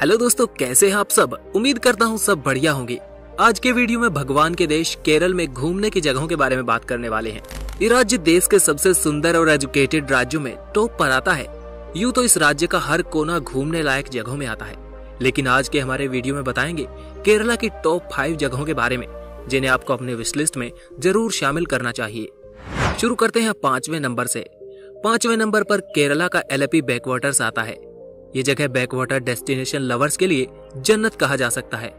Hello दोस्तों, कैसे हैं आप सब? उम्मीद करता हूँ सब बढ़िया होंगे। आज के वीडियो में भगवान के देश केरल में घूमने की जगहों के बारे में बात करने वाले हैं। ये राज्य देश के सबसे सुंदर और एजुकेटेड राज्यों में टॉप पर आता है। यूँ तो इस राज्य का हर कोना घूमने लायक जगहों में आता है। लेकिन आज के हमारे वीडियो में बताएँगे केरला की टॉप फाइव जगहों के बारे में, जिन्हें आपको अपने विश लिस्ट में ज़रूर शामिल करना चाहिए। शुरू करते हैं पाँचवें नंबर से। पाँचवें नंबर पर केरला का एलपी बैकवाटर्स आता है। ये जगह बैकवाटर डेस्टिनेशन लवर्स के लिए जन्नत कहा जा सकता है।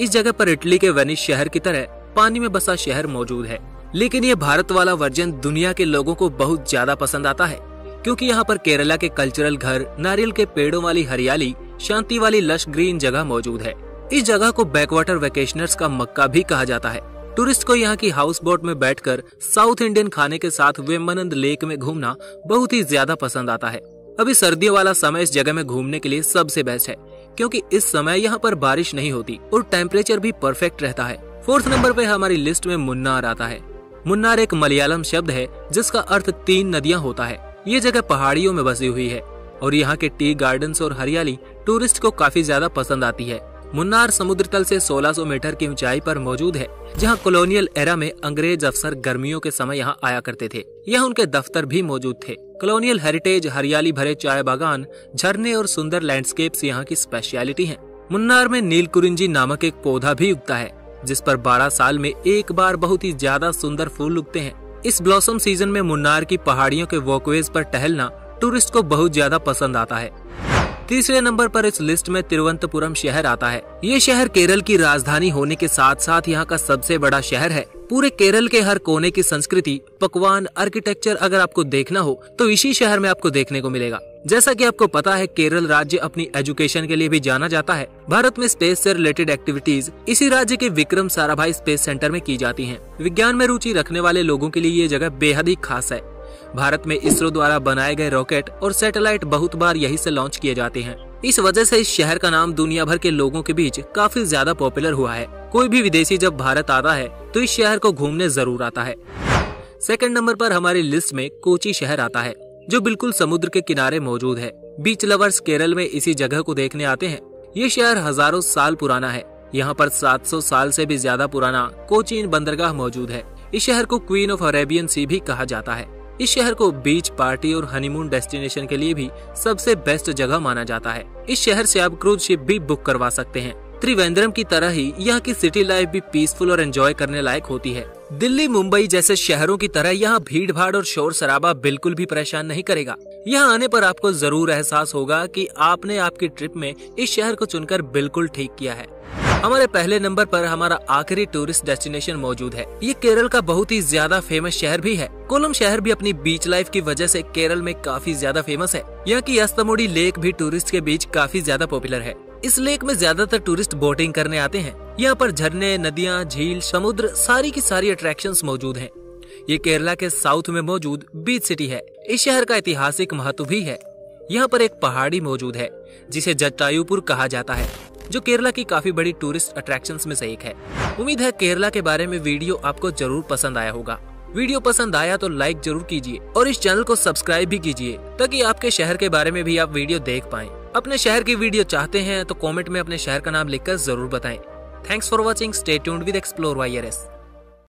इस जगह पर इटली के वेनिस शहर की तरह पानी में बसा शहर मौजूद है। लेकिन ये भारत वाला वर्जन दुनिया के लोगों को बहुत ज़्यादा पसंद आता है, क्योंकि यहाँ पर केरला के कल्चरल घर, नारियल के पेड़ों वाली हरियाली, शांति वाली लश ग्रीन जगह मौजूद है। इस जगह को बैकवाटर वेकेशनर्स का मक्का भी कहा जाता है। टूरिस्ट को यहाँ की हाउस बोट में बैठकर साउथ इंडियन खाने के साथ वेम्बानंद लेक में घूमना बहुत ही ज़्यादा पसंद आता है। अभी सर्दियों वाला समय इस जगह में घूमने के लिए सबसे बेस्ट है, क्योंकि इस समय यहाँ पर बारिश नहीं होती और टेम्परेचर भी परफेक्ट रहता है। फोर्थ नंबर पे हमारी लिस्ट में मुन्नार आता है। मुन्नार एक मलयालम शब्द है, जिसका अर्थ तीन नदियाँ होता है। ये जगह पहाड़ियों में बसी हुई है, और यहाँ के टी गार्डन और हरियाली टूरिस्ट को काफ़ी ज़्यादा पसंद आती है। मुन्नार समुद्र तल से 1600 मीटर की ऊंचाई पर मौजूद है, जहाँ कॉलोनियल एरा में अंग्रेज़ अफसर गर्मियों के समय यहाँ आया करते थे। यहाँ उनके दफ्तर भी मौजूद थे। कॉलोनियल हेरिटेज हरियाली भरे चाय बागान झरने और सुंदर लैंडस्केप्स यहाँ की स्पेशलिटी है। मुन्नार में नीलकुरिंजी नामक एक पौधा भी उगता है, जिस पर 12 साल में एक बार बहुत ही ज़्यादा सुंदर फूल उगते हैं। इस ब्लॉसम सीज़न में मुन्नार की पहाड़ियों के वॉकवेज पर टहलना टूरिस्ट को बहुत ज़्यादा पसंद आता है। तीसरे नंबर पर इस लिस्ट में तिरुवंतपुरम शहर आता है। ये शहर केरल की राजधानी होने के साथ साथ यहाँ का सबसे बड़ा शहर है। पूरे केरल के हर कोने की संस्कृति, पकवान आर्किटेक्चर अगर आपको देखना हो तो इसी शहर में आपको देखने को मिलेगा। जैसा कि आपको पता है, केरल राज्य अपनी एजुकेशन के लिए भी जाना जाता है। भारत में स्पेस से रिलेटेड एक्टिविटीज़ इसी राज्य के विक्रम साराभाई स्पेस सेंटर में की जाती हैं। विज्ञान में रुचि रखने वाले लोगों के लिए ये जगह बेहद ही खास है। भारत में इसरो द्वारा बनाए गए रॉकेट और सैटेलाइट बहुत बार यही से लॉन्च किए जाते हैं। इस वजह से इस शहर का नाम दुनिया भर के लोगों के बीच काफ़ी ज़्यादा पॉपुलर हुआ है। कोई भी विदेशी जब भारत आता है तो इस शहर को घूमने ज़रूर आता है। सेकंड नंबर पर हमारी लिस्ट में कोची शहर आता है, जो बिल्कुल समुद्र के किनारे मौजूद है। बीच लवर्स केरल में इसी जगह को देखने आते हैं। ये शहर हज़ारों साल पुराना है। यहाँ पर 700 साल से भी ज़्यादा पुराना कोचीन बंदरगाह मौजूद है। इस शहर को क्वीन ऑफ़ अरेबियन सी भी कहा जाता है। इस शहर को बीच पार्टी और हनीमून डेस्टिनेशन के लिए भी सबसे बेस्ट जगह माना जाता है। इस शहर से आप क्रूज शिप भी बुक करवा सकते हैं। त्रिवेंद्रम की तरह ही यहाँ की सिटी लाइफ भी पीसफुल और एंजॉय करने लायक होती है। दिल्ली, मुंबई जैसे शहरों की तरह यहाँ भीड़ भाड़ और शोर शराबा बिल्कुल भी परेशान नहीं करेगा। यहाँ आने पर आपको ज़रूर एहसास होगा कि आपने आपकी ट्रिप में इस शहर को चुनकर बिल्कुल ठीक किया है। हमारे पहले नंबर पर हमारा आखिरी टूरिस्ट डेस्टिनेशन मौजूद है। ये केरल का बहुत ही ज़्यादा फ़ेमस शहर भी है। कोलम शहर भी अपनी बीच लाइफ की वजह से केरल में काफ़ी ज़्यादा फ़ेमस है। यहाँ की अस्तमोड़ी लेक भी टूरिस्ट के बीच काफ़ी ज़्यादा पॉपुलर है। इस लेक में ज़्यादातर टूरिस्ट बोटिंग करने आते हैं। यहाँ पर झरने, नदियाँ, झील, समुद्र, सारी की सारी अट्रैक्शन मौजूद है। ये केरला के साउथ में मौजूद बीच सिटी है। इस शहर का ऐतिहासिक महत्व भी है। यहाँ पर एक पहाड़ी मौजूद है, जिसे जटायुपुर कहा जाता है। जो केरला की काफ़ी बड़ी टूरिस्ट अट्रैक्शन में से एक है। उम्मीद है केरला के बारे में वीडियो आपको ज़रूर पसंद आया होगा। वीडियो पसंद आया तो लाइक ज़रूर कीजिए और इस चैनल को सब्सक्राइब भी कीजिए, ताकि आपके शहर के बारे में भी आप वीडियो देख पाए। अपने शहर की वीडियो चाहते हैं तो कमेंट में अपने शहर का नाम लिखकर ज़रूर बताएँ। Thanks for watching state with explore Y